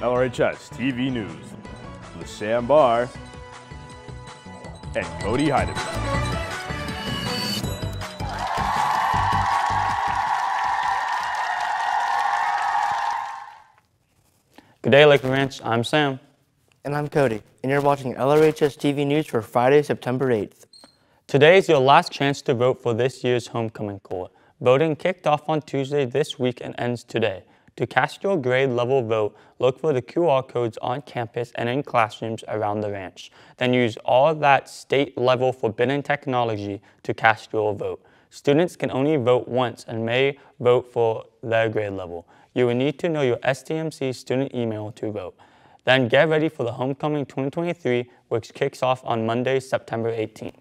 LRHS TV News with Sam Barr and Cody Heidenberg. Good day, Lakewood Ranch. I'm Sam. And I'm Cody, and you're watching LRHS TV News for Friday, September 8th. Today is your last chance to vote for this year's homecoming court. Voting kicked off on Tuesday this week and ends today. To cast your grade level vote, look for the QR codes on campus and in classrooms around the ranch. Then use all that state level forbidden technology to cast your vote. Students can only vote once and may vote for their grade level. You will need to know your SDMC student email to vote. Then get ready for the Homecoming 2023, which kicks off on Monday, September 18th.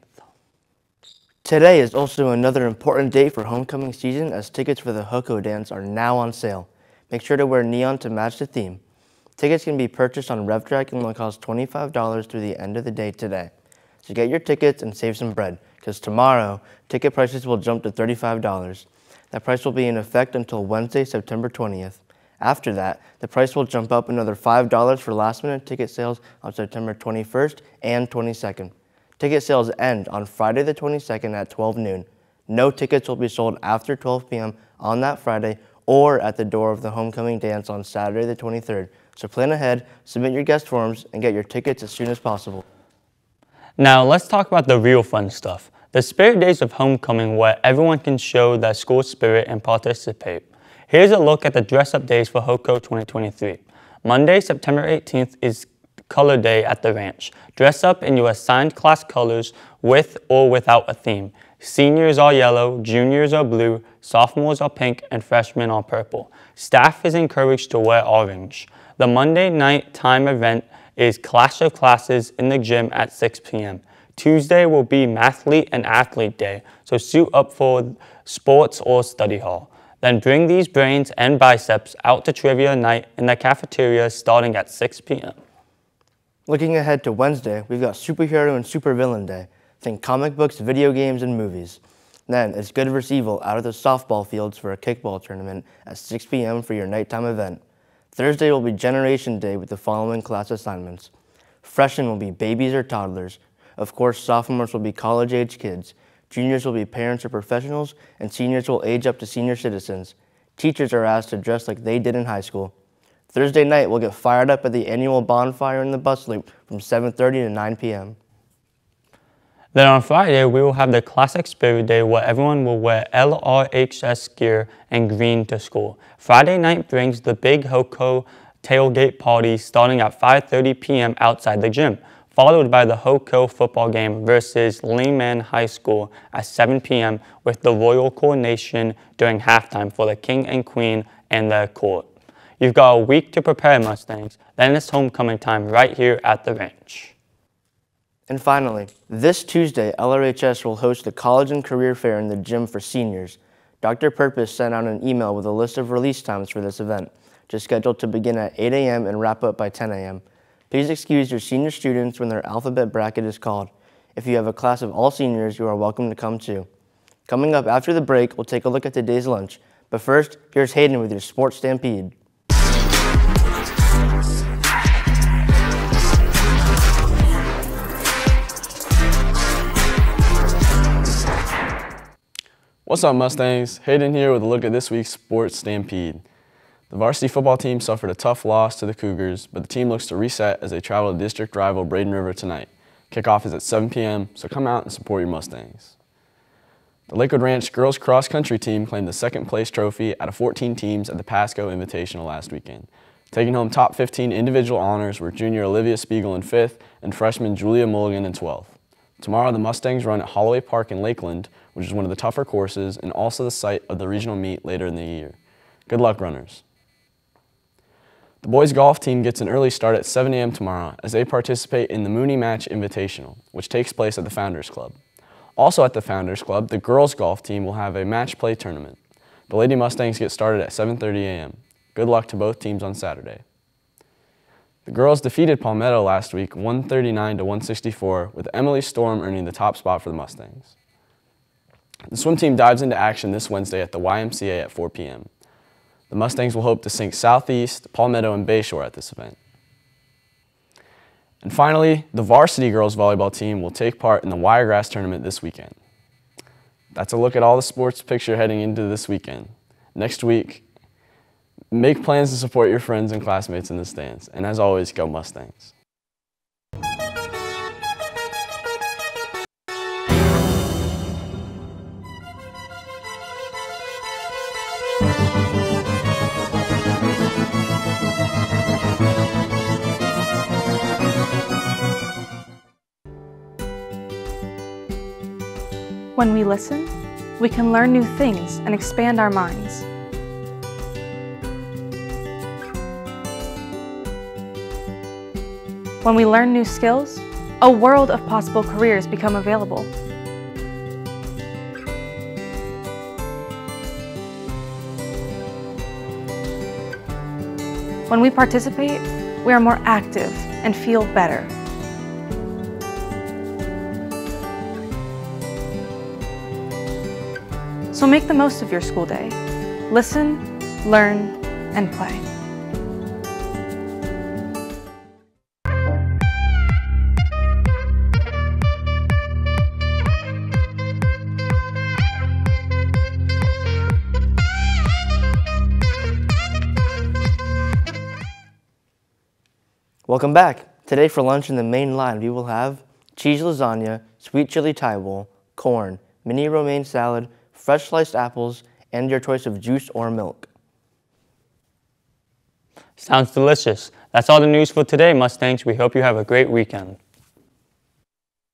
Today is also another important date for homecoming season as tickets for the HOCO dance are now on sale. Make sure to wear neon to match the theme. Tickets can be purchased on RevTrak and will cost $25 through the end of the day today. So get your tickets and save some bread, because tomorrow, ticket prices will jump to $35. That price will be in effect until Wednesday, September 20th. After that, the price will jump up another $5 for last minute ticket sales on September 21st and 22nd. Ticket sales end on Friday the 22nd at 12 noon. No tickets will be sold after 12 p.m. on that Friday or at the door of the homecoming dance on Saturday the 23rd. So plan ahead, submit your guest forms, and get your tickets as soon as possible. Now let's talk about the real fun stuff. The Spirit Days of Homecoming where everyone can show their school spirit and participate. Here's a look at the dress up days for HOCO 2023. Monday, September 18th is Color Day at the ranch. Dress up in your assigned class colors with or without a theme. Seniors are yellow, juniors are blue, sophomores are pink, and freshmen are purple. Staff is encouraged to wear orange. The Monday night time event is Clash of Classes in the gym at 6 p.m. Tuesday will be Mathlete and Athlete Day, so suit up for sports or study hall. Then bring these brains and biceps out to trivia night in the cafeteria starting at 6 p.m. Looking ahead to Wednesday, we've got Superhero and Supervillain Day. Think comic books, video games, and movies. Then it's Good vs. Evil out of the softball fields for a kickball tournament at 6 p.m. for your nighttime event. Thursday will be Generation Day with the following class assignments. Freshmen will be babies or toddlers, of course, sophomores will be college-age kids, juniors will be parents or professionals, and seniors will age up to senior citizens. Teachers are asked to dress like they did in high school. Thursday night, we'll get fired up at the annual bonfire in the bus loop from 7.30 to 9 p.m. Then on Friday, we will have the Classic Spirit Day where everyone will wear LRHS gear and green to school. Friday night brings the Big HOCO tailgate party starting at 5.30 p.m. outside the gym followed by the HOCO football game versus Lehman High School at 7 p.m. with the Royal coronation during halftime for the King and Queen and their court. You've got a week to prepare Mustangs, then it's homecoming time right here at the ranch. And finally, this Tuesday, LRHS will host the College and Career Fair in the gym for seniors. Dr. Purpose sent out an email with a list of release times for this event, which is scheduled to begin at 8 a.m. and wrap up by 10 a.m. Please excuse your senior students when their alphabet bracket is called. If you have a class of all seniors, you are welcome to come too. Coming up after the break, we'll take a look at today's lunch. But first, here's Hayden with your Sports Stampede. What's up, Mustangs? Hayden here with a look at this week's Sports Stampede. The varsity football team suffered a tough loss to the Cougars, but the team looks to reset as they travel to district rival Braden River tonight. Kickoff is at 7 p.m., so come out and support your Mustangs. The Lakewood Ranch girls cross country team claimed the second place trophy out of 14 teams at the Pasco Invitational last weekend. Taking home top 15 individual honors were junior Olivia Spiegel in 5th and freshman Julia Mulligan in 12th. Tomorrow, the Mustangs run at Holloway Park in Lakeland, which is one of the tougher courses and also the site of the regional meet later in the year. Good luck, runners. The boys golf team gets an early start at 7 a.m. tomorrow as they participate in the Mooney Match Invitational, which takes place at the Founders Club. Also at the Founders Club, the girls golf team will have a match play tournament. The Lady Mustangs get started at 7.30 a.m. Good luck to both teams on Saturday. The girls defeated Palmetto last week 139 to 164 with Emily Storm earning the top spot for the The swim team dives into action this Wednesday at the YMCA at 4 p.m. The Mustangs will hope to sink Southeast, Palmetto, and Bayshore at this event. And finally, the varsity girls volleyball team will take part in the Wiregrass tournament this weekend. That's a look at all the sports picture heading into this weekend. Next week, make plans to support your friends and classmates in the stands. And as always, go Mustangs. When we listen, we can learn new things and expand our minds. When we learn new skills, a world of possible careers become available. When we participate, we are more active and feel better. So make the most of your school day. Listen, learn, and play. Welcome back. Today for lunch in the main line, we will have cheese lasagna, sweet chili Thai bowl, corn, mini romaine salad, fresh sliced apples, and your choice of juice or milk. Sounds delicious. That's all the news for today, Mustangs. We hope you have a great weekend.